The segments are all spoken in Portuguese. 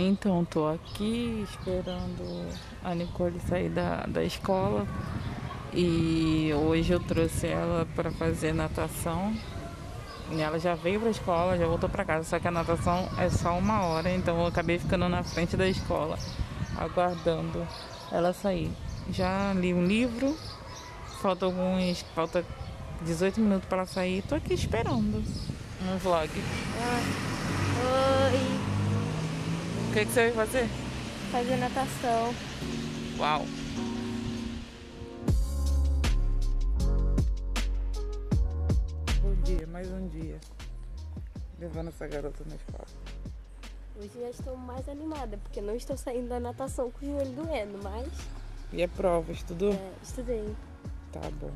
Então, tô aqui esperando a Nicole sair da, da escola e hoje eu trouxe ela para fazer natação. E ela já veio para a escola, já voltou para casa, só que a natação é só uma hora, então eu acabei ficando na frente da escola, aguardando ela sair. Já li um livro, falta alguns. falta 18 minutos para ela sair, tô aqui esperando um vlog. Oi, O que, que você vai fazer? fazer natação. Uau! Bom dia, mais um dia. Levando essa garota na escola. Hoje já estou mais animada, porque não estou saindo da natação com o joelho doendo, mas E é prova, estudou? é, estudei. Tá bom.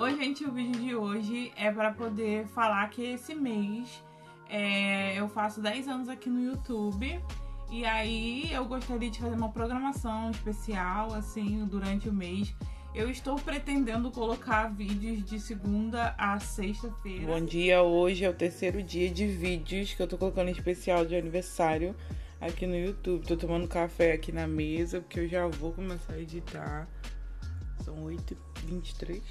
Oi, gente, o vídeo de hoje é para poder falar que esse mês é, eu faço 10 anos aqui no YouTube. E aí eu gostaria de fazer uma programação especial, assim, durante o mês. Eu estou pretendendo colocar vídeos de segunda a sexta-feira. Bom dia, hoje é o terceiro dia de vídeos que eu tô colocando em especial de aniversário aqui no YouTube. Tô tomando café aqui na mesa, porque eu já vou começar a editar. São 8h23.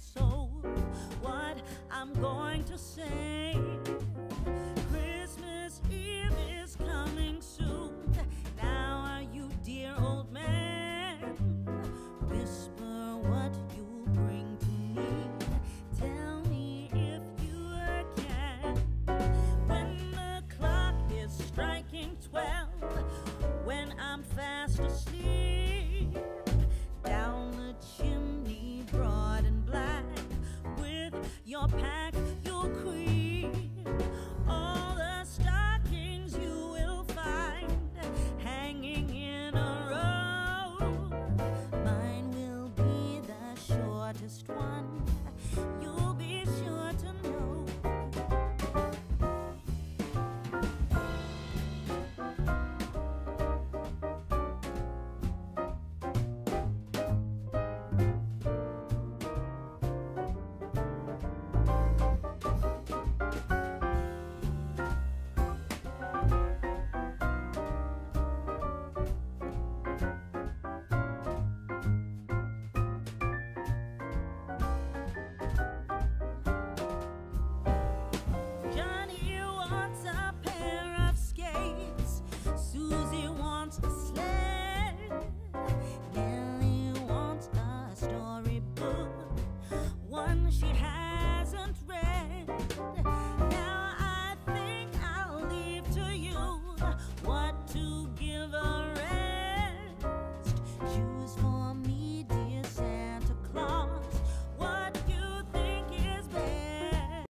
Soul what I'm going to say.